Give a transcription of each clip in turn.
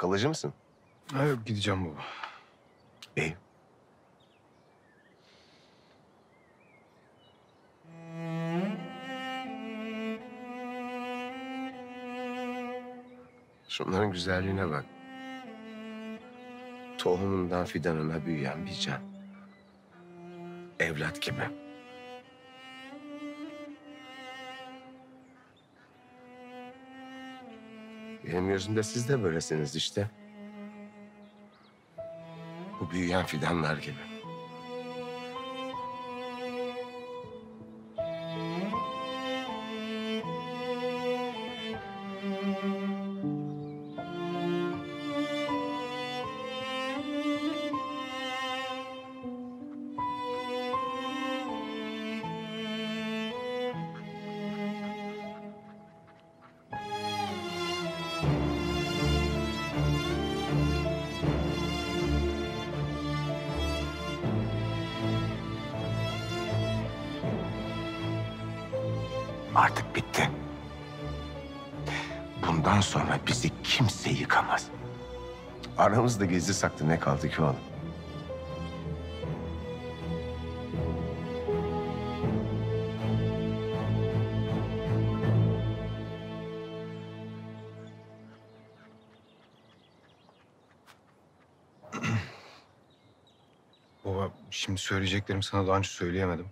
Kalıcı mısın? Ha yok gideceğim baba. İyi. Şunların güzelliğine bak. Tohumundan fidanına büyüyen bir can. Evlat gibi. Benim gözümde siz de böylesiniz işte. Bu büyüyen fidanlar gibi. Artık bitti. Bundan sonra bizi kimse yıkamaz. Aramızda gizli saklı ne kaldı ki oğlum? Baba şimdi söyleyeceklerimi sana daha önce söyleyemedim.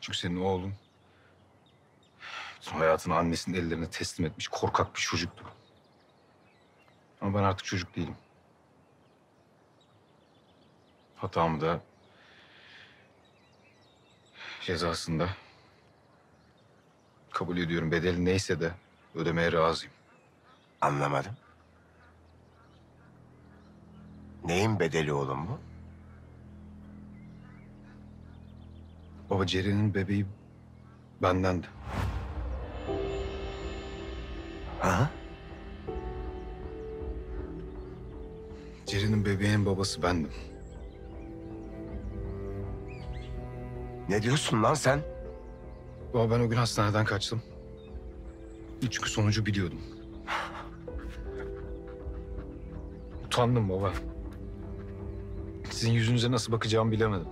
Çünkü senin oğlun hayatını annesinin ellerine teslim etmiş korkak bir çocuktu. Ama ben artık çocuk değilim. Hatamı da cezasında kabul ediyorum. Bedeli neyse de ödemeye razıyım. Anlamadım. Neyin bedeli oğlum bu? Baba Ceren'in bebeği bendendi. Ha? Ceren'in bebeğinin babası bendim. Ne diyorsun lan sen? Baba ben o gün hastaneden kaçtım. Çünkü sonucu biliyordum. Utandım baba. Sizin yüzünüze nasıl bakacağımı bilemedim.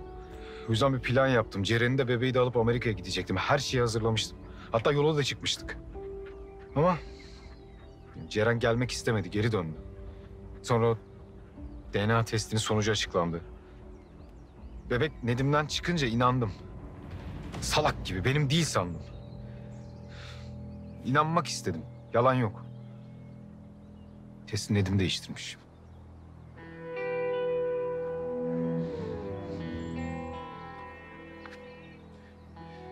O yüzden bir plan yaptım. Ceren'i de bebeği de alıp Amerika'ya gidecektim. Her şeyi hazırlamıştım. Hatta yola da çıkmıştık. Ama Ceren gelmek istemedi, geri döndü. Sonra DNA testinin sonucu açıklandı. Bebek Nedim'den çıkınca inandım. Salak gibi benim değil sandım. İnanmak istedim. Yalan yok. Testi Nedim değiştirmiş.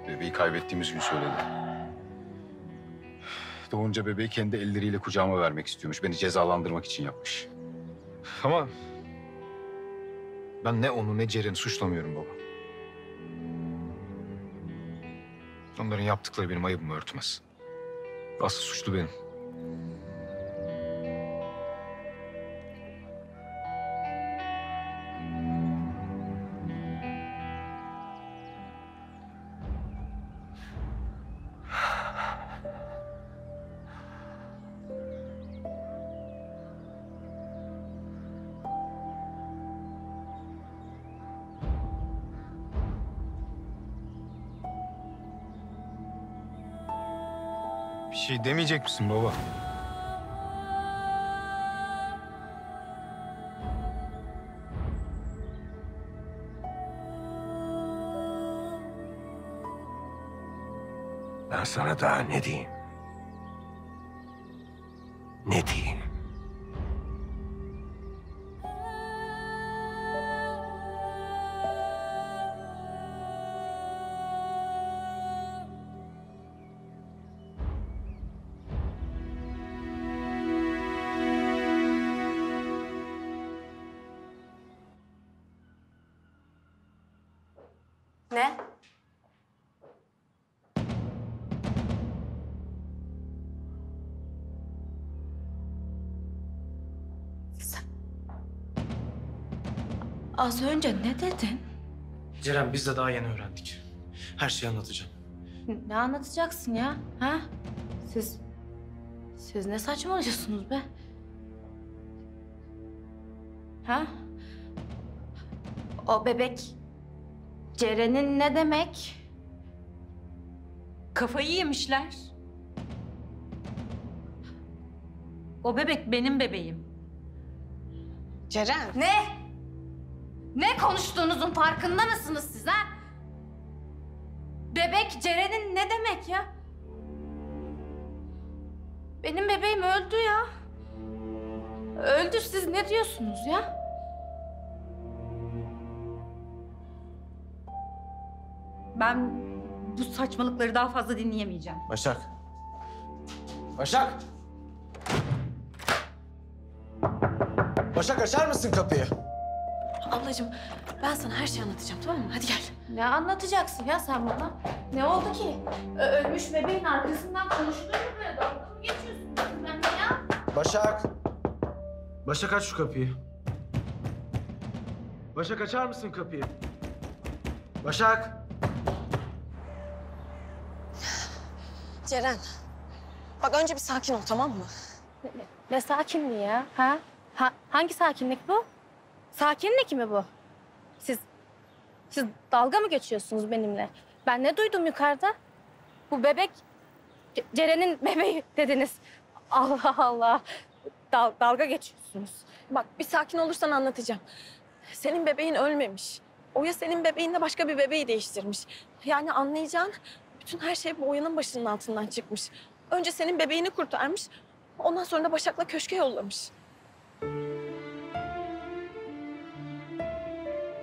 Bebeği kaybettiğimiz gün söyledi. Doğunca bebeği kendi elleriyle kucağıma vermek istiyormuş. Beni cezalandırmak için yapmış. Ama ben ne onu ne Ceren'i suçlamıyorum baba. Onların yaptıkları benim ayıbımı örtmez. Asıl suçlu benim. Bir şey demeyecek misin baba? Ben sana daha ne diyeyim? Ne diyeyim? Ne? Sen... Az önce ne dedin? Ceren biz de daha yeni öğrendik. Her şeyi anlatacağım. Ne anlatacaksın ya? Ha? Siz... Siz ne saçmalıyorsunuz be? Ha? O bebek Ceren'in ne demek? Kafayı yemişler. O bebek benim bebeğim. Ceren. Ne? Ne konuştuğunuzun farkında mısınız siz ha? Bebek Ceren'in ne demek ya? Benim bebeğim öldü ya. Öldü siz ne diyorsunuz ya? Ben bu saçmalıkları daha fazla dinleyemeyeceğim. Başak. Başak! Başak açar mısın kapıyı? Ablacığım ben sana her şeyi anlatacağım tamam mı? Hadi gel. Ne anlatacaksın ya sen bana? Ne oldu ki? Ö- ölmüş bebeğin arkasından konuşulur mu böyle? Dalga mı geçiyorsun benimle ya? Başak! Başak aç şu kapıyı. Başak açar mısın kapıyı? Başak! Ceren. Bak önce bir sakin ol tamam mı? Ne sakinliği ya? Ha? ha? Hangi sakinlik bu? Sakinlik mi bu? Siz siz dalga mı geçiyorsunuz benimle? Ben ne duydum yukarıda? Bu bebek Ce- Ceren'in bebeği dediniz. Allah Allah. Dal- dalga geçiyorsunuz. Bak bir sakin olursan anlatacağım. Senin bebeğin ölmemiş. Oya senin bebeğinle başka bir bebeği değiştirmiş. Yani anlayacağın bütün her şey bu Oya'nın başının altından çıkmış. Önce senin bebeğini kurtarmış. Ondan sonra da Başak'la köşke yollamış.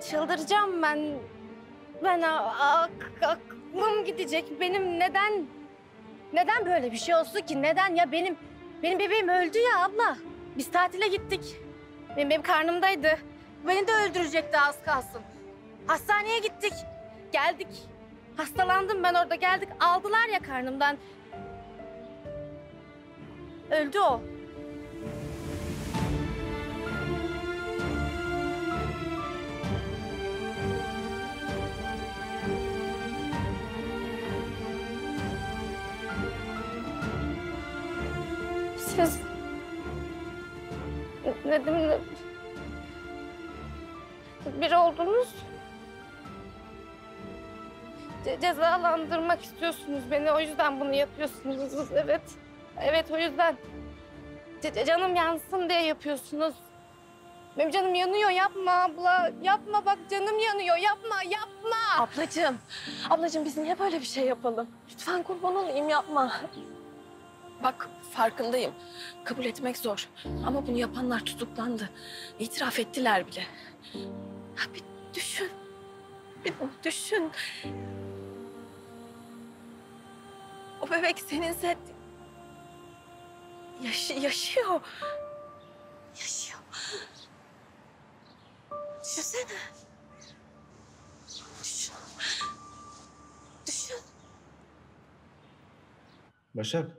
Çıldıracağım ben. Ben a- ak- aklım gidecek. Benim neden neden böyle bir şey olsun ki? Neden ya benim benim bebeğim öldü ya abla. Biz tatile gittik. Benim, benim karnımdaydı. Beni de öldürecekti az kalsın. Hastaneye gittik. Geldik. Hastalandım ben orada geldik. Aldılar ya karnımdan. Öldü o. Siz Nedim'le bir oldunuz. Ce- cezalandırmak istiyorsunuz beni. O yüzden bunu yapıyorsunuz. Evet. Evet o yüzden. Ce- canım yansın diye yapıyorsunuz. Benim canım yanıyor. Yapma abla. Yapma bak canım yanıyor. Yapma, yapma. Ablacığım, ablacığım biz niye böyle bir şey yapalım? Lütfen kurban olayım yapma. Bak farkındayım. Kabul etmek zor. Ama bunu yapanlar tutuklandı. İtiraf ettiler bile. Bir düşün. Bir düşün. O bebek seninse... Yaşı, yaşıyor. Yaşıyor. Düşünsene. Düşün. Düşün. Başak.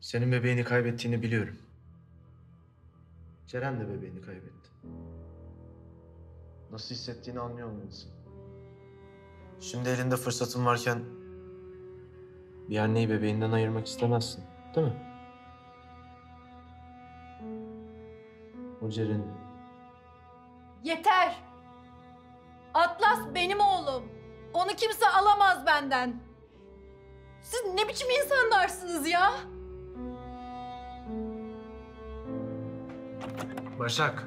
Senin bebeğini kaybettiğini biliyorum. Ceren de bebeğini kaybetti. Nasıl hissettiğini anlıyor olmalısın. Şimdi elinde fırsatın varken bir anneyi bebeğinden ayırmak istemezsin, değil mi? O Ceren'i. Yeter! Atlas benim oğlum. Onu kimse alamaz benden. Siz ne biçim insanlarsınız ya? Başak.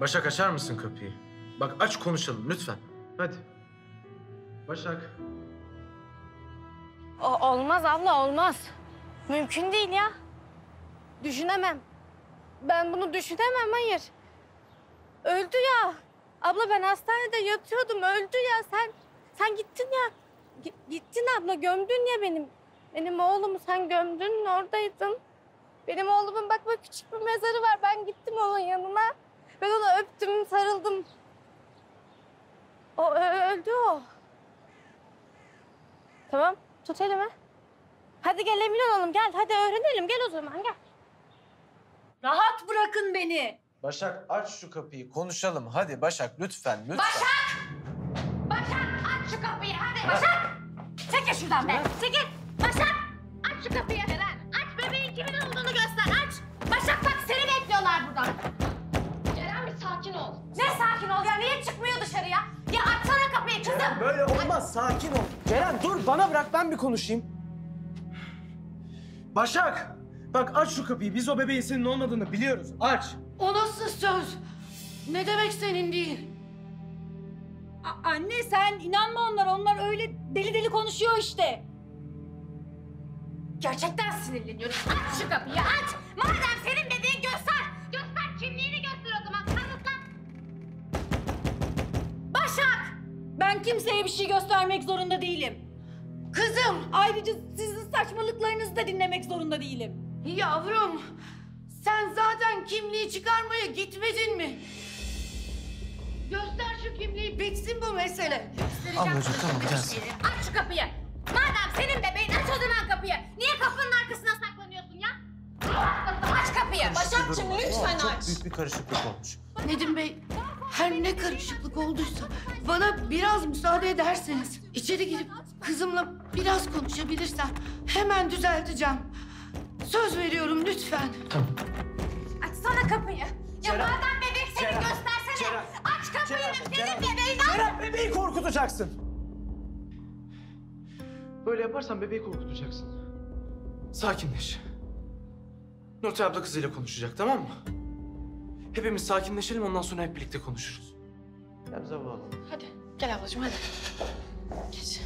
Başak açar mısın kapıyı? Bak aç konuşalım lütfen. Hadi. Başak. O, olmaz abla olmaz. Mümkün değil ya. Düşünemem. Ben bunu düşünemem hayır. Öldü ya. Abla ben hastanede yatıyordum öldü ya sen sen gittin ya. Gi- gittin abla gömdün ya benim. Benim oğlumu sen gömdün oradaydın. Benim oğlumun bak bak küçük bir mezarı var. Ben gittim onun yanına. Ben onu öptüm, sarıldım. O ö- öldü o. Tamam, tut elimi. Hadi gel emin olalım, gel. Hadi öğrenelim, gel o zaman, gel. Rahat bırakın beni. Başak aç şu kapıyı konuşalım. Hadi Başak lütfen lütfen. Aç şu kapıyı, hadi Başak! Çekil şuradan be, çekil! Başak! Aç şu kapıyı. Aç bebeğin kimin olduğunu göster aç. Başak bak seni bekliyorlar burada. Ceren bir sakin ol. Ne sakin ol ya niye çıkmıyor dışarıya? Ya kapıyı kızım. Böyle olmaz. Sakin ol. Ceren dur bana bırak ben bir konuşayım. Başak! Bak aç şu kapıyı. Biz o bebeğin senin olmadığını biliyoruz. Aç. O nasıl söz? Ne demek senin değil? anne sen inanma onlara. Onlar öyle deli deli konuşuyor işte. Gerçekten sinirleniyorum. Aç şu kapıyı aç. Madem senin Ben kimseye bir şey göstermek zorunda değilim. Kızım. Ayrıca sizin saçmalıklarınızı da dinlemek zorunda değilim. Yavrum, sen zaten kimliği çıkarmaya gitmedin mi? Göster şu kimliği, bitsin bu mesele. Ablacığım tamam gel. Aç şu kapıyı. Madem senin bebeğin aç o zaman kapıyı. Niye kapının arkasına saklanıyorsun ya? Aç kapıyı. Başakçım lütfen Çok aç. büyük bir karışıklık olmuş. Nedim Bey, her ne karışıklık olduysa bana biraz müsaade ederseniz içeri girip kızımla biraz konuşabilirsem hemen düzelteceğim. Söz veriyorum lütfen. Açsana kapıyı. Ya Ceren, madem bebek senin Ceren, göstersene. Ceren, aç kapıyı. Ceren, Ceren, bebeğin aç. Ceren bebeği korkutacaksın. Böyle yaparsan bebeği korkutacaksın. Sakinleş. Nurten abla kızıyla konuşacak tamam mı? Hepimiz sakinleşelim ondan sonra hep birlikte konuşuruz. Gel bize bağlı. Hadi gel ablacığım hadi. Geç.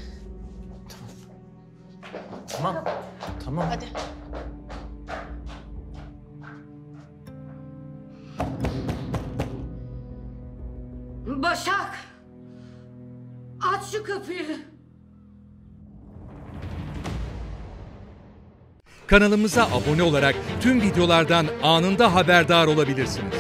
Tamam. Tamam. Hadi. Başak, aç şu kapıyı. Kanalımıza abone olarak tüm videolardan anında haberdar olabilirsiniz.